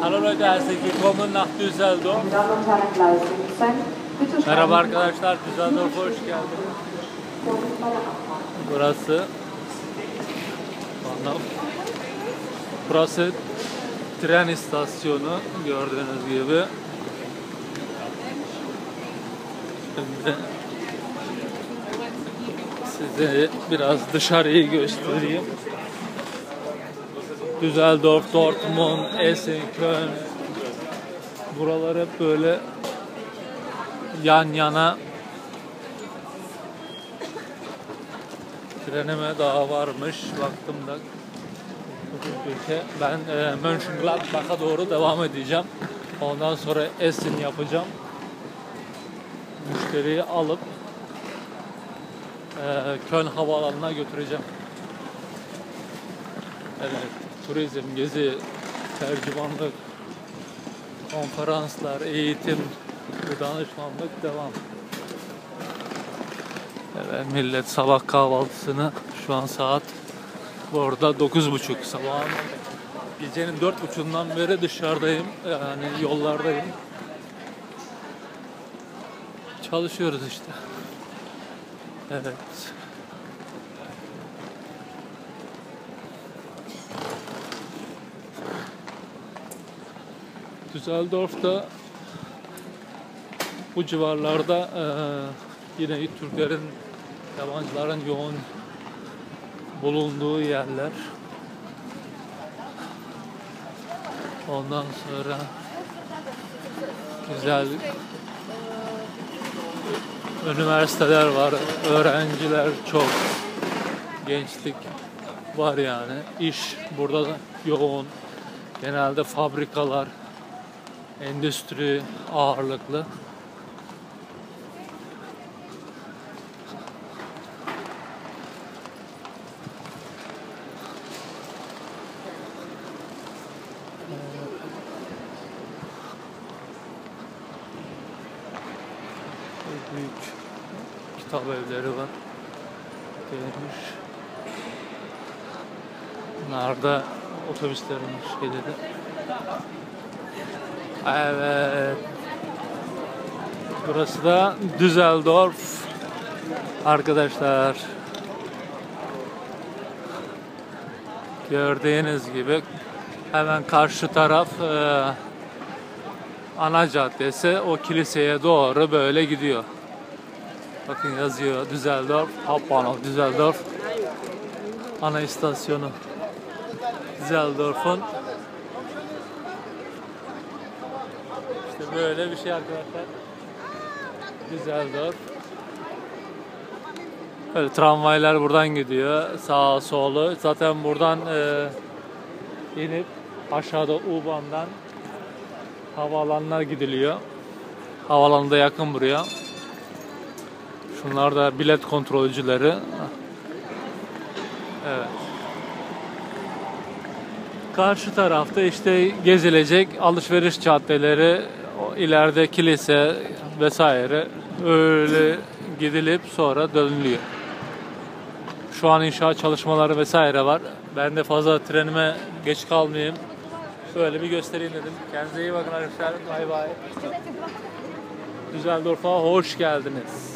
Hallo Leute, herzlich willkommen nach Düsseldorf. Meine Damen und Herren, Gleis 17. Bitte steigen Merhaba arkadaşlar, Düsseldorf'a hoş geldiniz. Burası Burası tren istasyonu gördüğünüz gibi. Şimdi size biraz dışarıyı göstereyim. Düsseldorf, Dortmund, Essen, Köln. Buralar hep böyle yan yana Trenime daha varmış. Baktım da ülke. Ben e, Mönchengladbach'a doğru devam edeceğim. Ondan sonra Essen yapacağım. Müşteriyi alıp e, Köln havaalanına götüreceğim. Evet, turizm, gezi, tercümanlık, konferanslar, eğitim, danışmanlık devam. Evet, millet sabah kahvaltısını şu an saat bu arada 9.30 sabahın gecenin 4.30'undan beri dışarıdayım yani yollardayım. Çalışıyoruz işte. Evet Düsseldorf'ta bu civarlarda eee, yine Türklerin, yabancıların yoğun bulunduğu yerler. Ondan sonra güzel üniversiteler var, öğrenciler çok, gençlik var yani. İş burada da yoğun. Genelde fabrikalar, endüstri ağırlıklı. büyük kitap evleri var. Gelmiş. Bunlar da otobüslerin şeyleri. Evet. Burası da Düsseldorf. Arkadaşlar. Gördüğünüz gibi hemen karşı taraf eee ana caddesi o kiliseye doğru böyle gidiyor. Bakın yazıyor Düsseldorf, Hauptbahnhof Düsseldorf. Ana istasyonu. Düsseldorf'un işte böyle bir şey arkadaşlar. Düsseldorf. Böyle tramvaylar buradan gidiyor. Sağa solu. Zaten buradan e, inip aşağıda U-Bahn'dan havaalanına gidiliyor. Havaalanı da yakın buraya. Şunlar da bilet kontrolcüleri. Evet. Karşı tarafta işte gezilecek alışveriş caddeleri, ileride kilise vesaire öyle gidilip sonra dönülüyor. Şu an inşaat çalışmaları vesaire var. Ben de fazla trenime geç kalmayayım. Şöyle bir göstereyim dedim. Kendinize iyi bakın arkadaşlar. Bay bay. Düsseldorf'a hoş geldiniz.